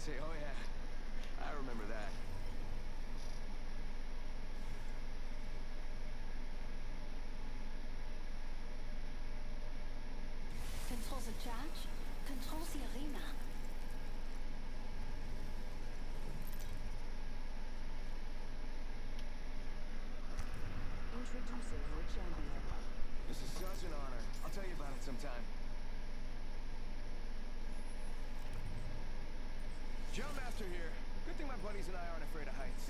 and say, oh yeah, I remember that. Controls the charge, controls the arena. Introducing your champion. This is such an honor. I'll tell you about it sometime. Jumpmaster here. Good thing my buddies and I aren't afraid of heights.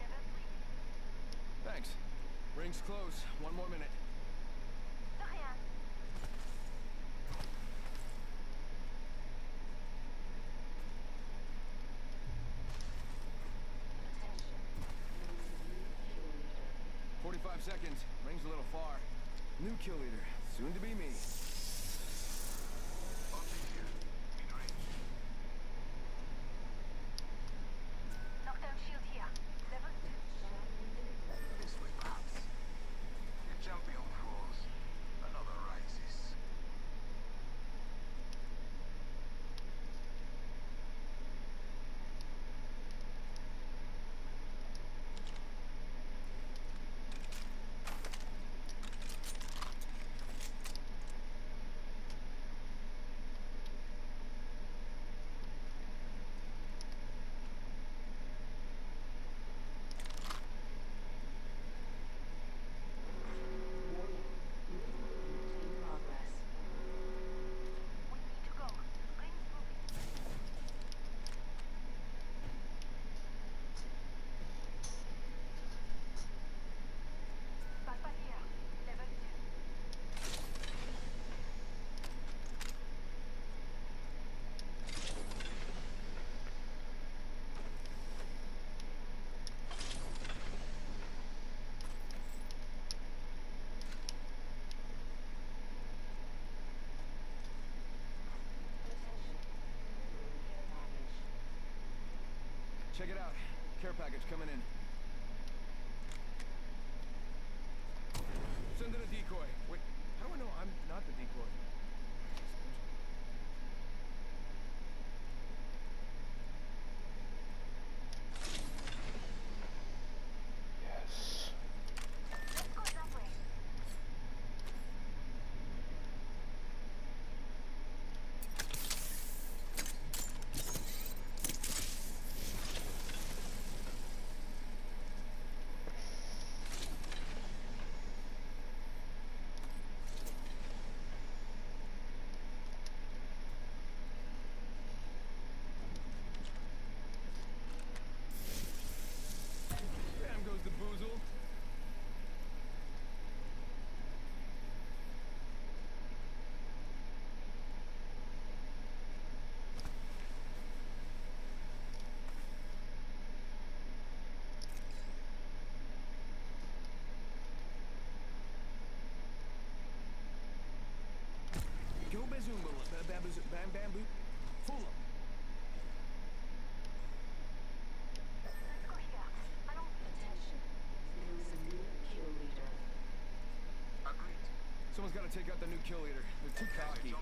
Level 3. Thanks. Ring's close. One more minute. De rien. Attention. New kill leader. 45 seconds. Ring's a little far. New kill leader. Soon to be me. Check it out. Care package coming in. Send in a decoy. Wait, how do I know I'm not the decoy? gotta take out the new kill leader. They're too cocky.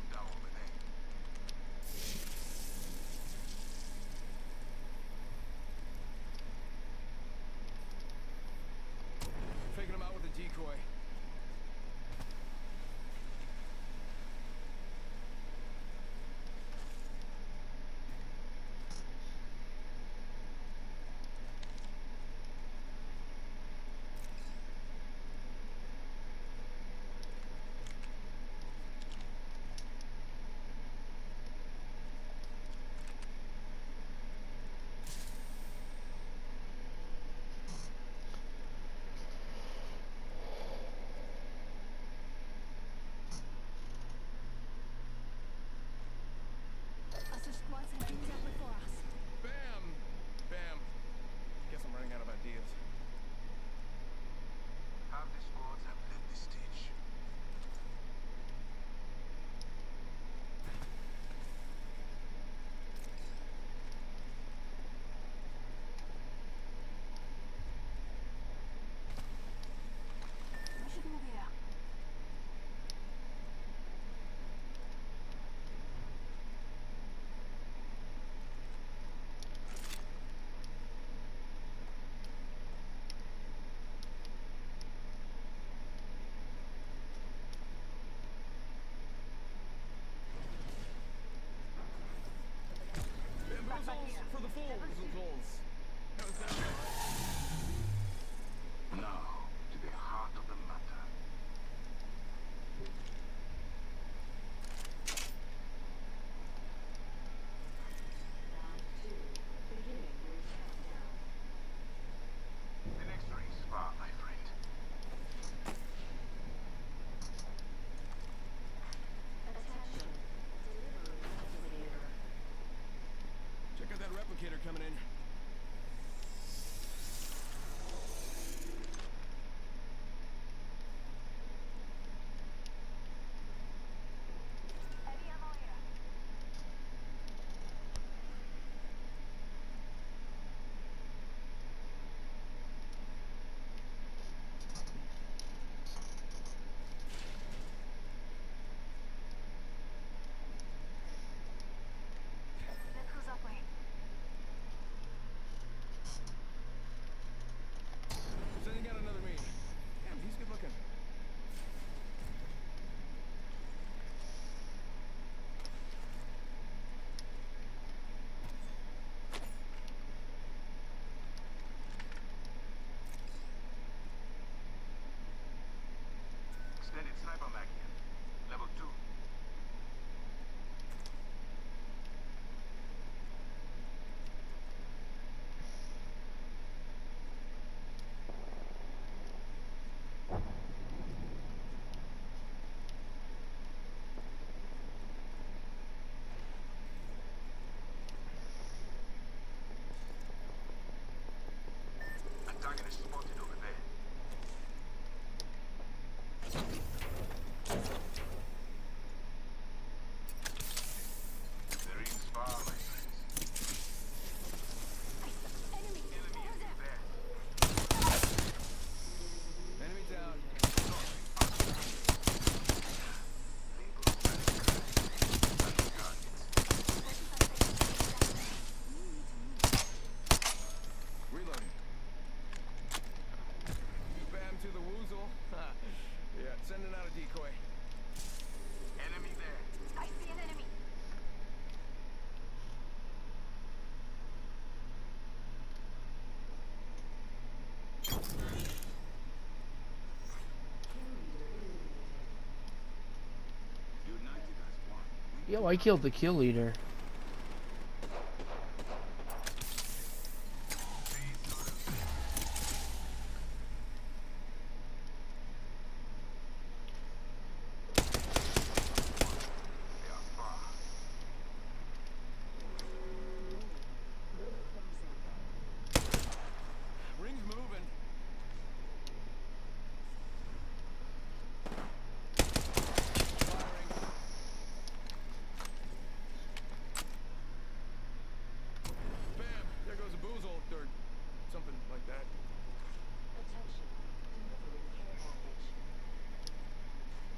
communicator coming in. Yo, I killed the kill leader.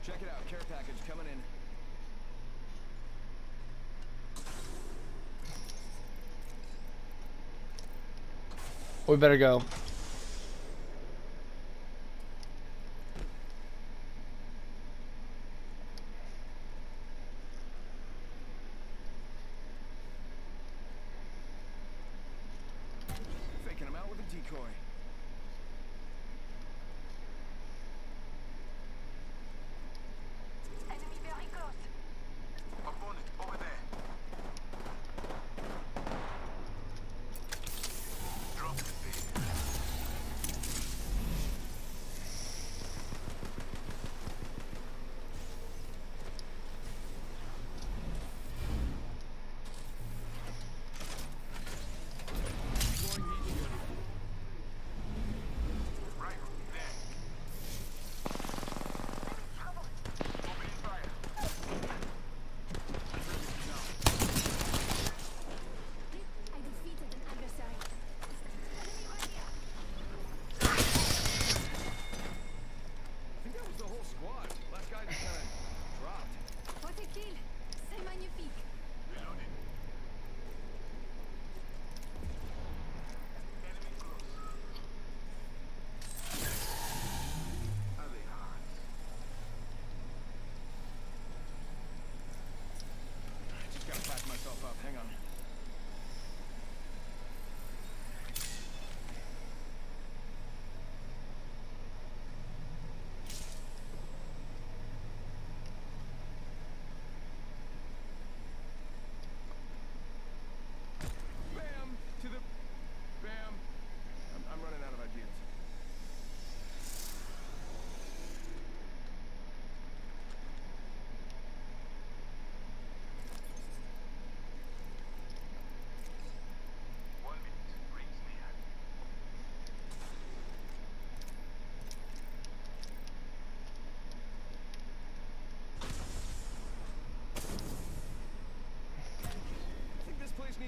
Check it out. Care package coming in. We better go.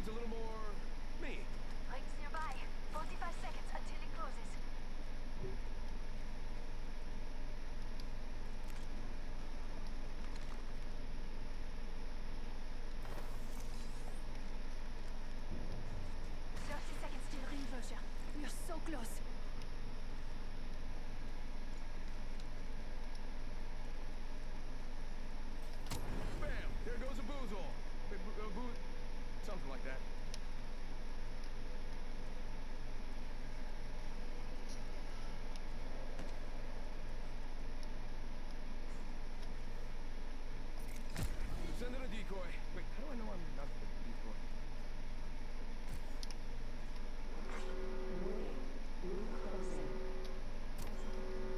needs a little more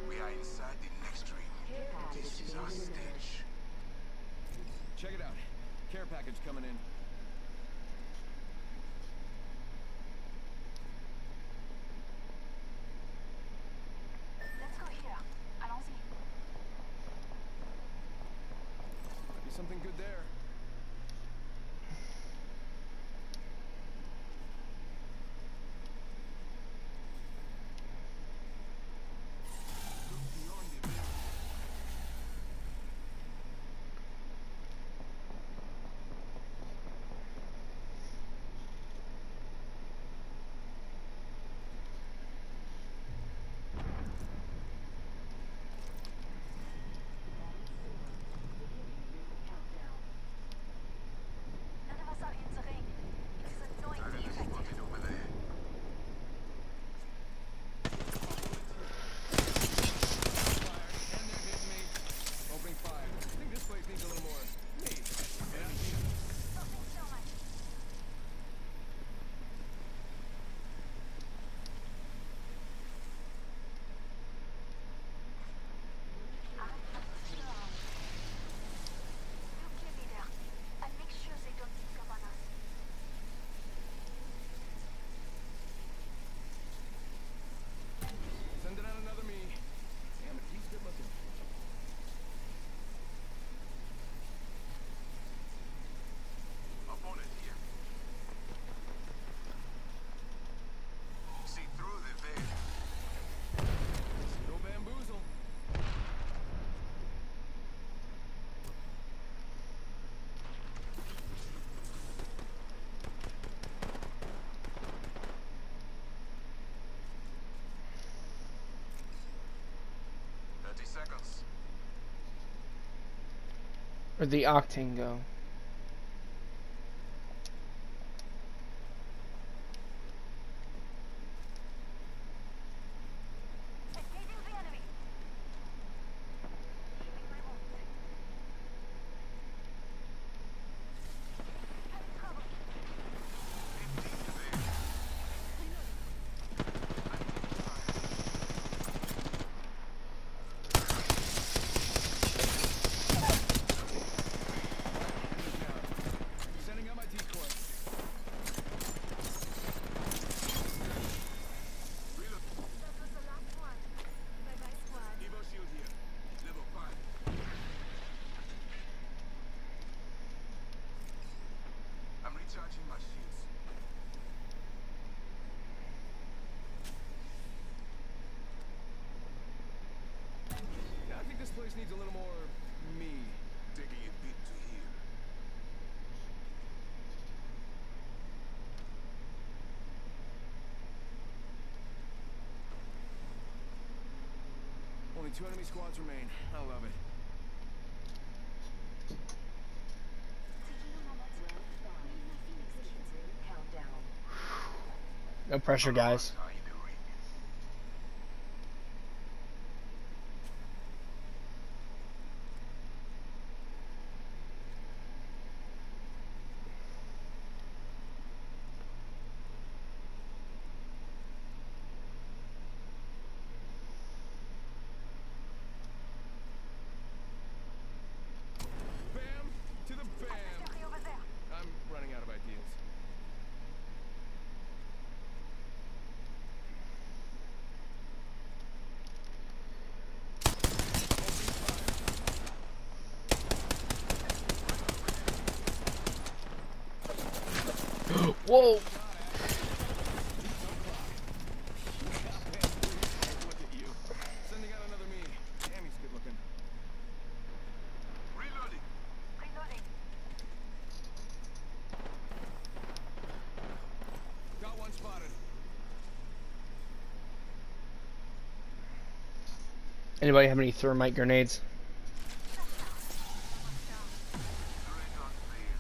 We are inside the next ring. This is our stage. Check it out. Care package coming in. something good there. Where'd the octane go? Place needs a little more me. Taking a bit to heal. Only two enemy squads remain. I love it. No pressure, guys. Are in the ring. Bam to the bam. Adversary over there. I'm running out of ideas. Whoa! Look at you. Sending out another me. Damn, he's good looking. Reloading. Reloading. Got one spotted. Anybody have any thermite grenades? Surrender on clear.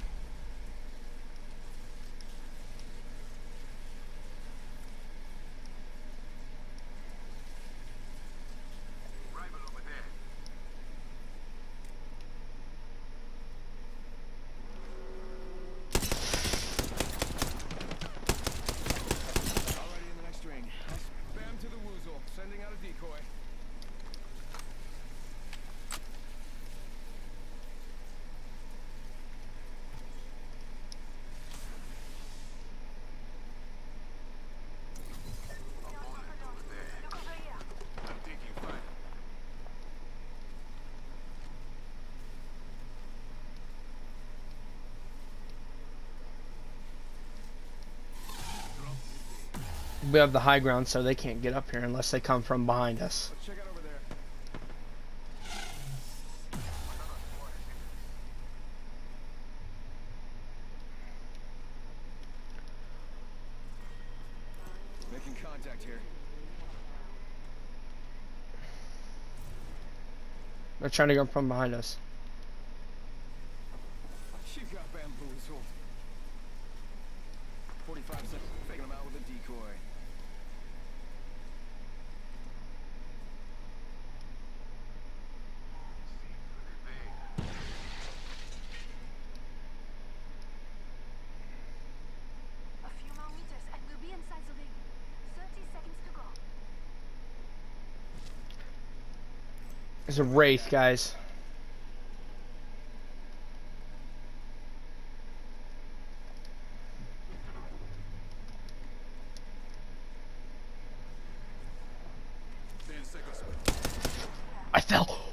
Rival over there. Already in the next ring. Bam to the woozle. Sending out a decoy. Over there. Look over here. I'm taking fire. We have the high ground, so they can't get up here unless they come from behind us. Let's check out over there. Making contact here. They're trying to come from behind us. She got bamboozled. 45 seconds. Faking him out with a decoy. A few more meters and we'll be inside the ring. 30 seconds to go. There's a wraith, guys. I fell.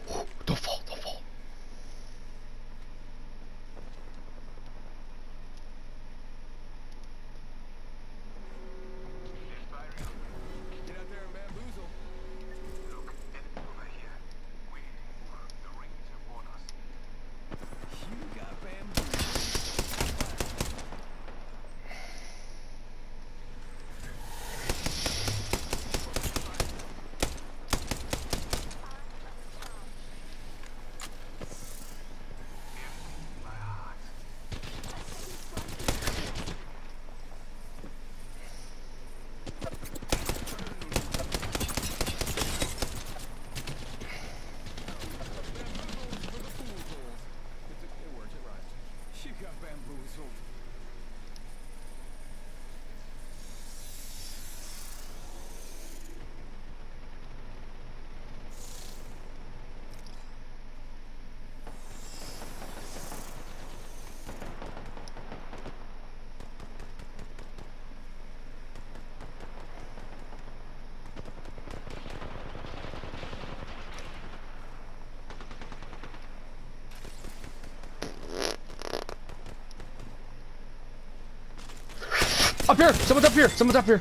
Up here! Someone's up here! Someone's up here!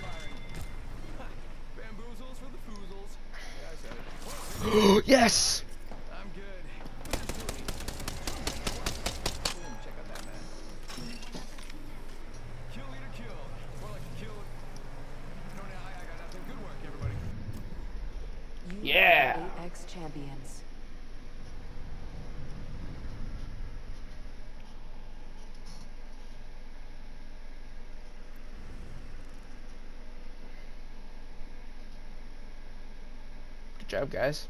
yes! job, guys.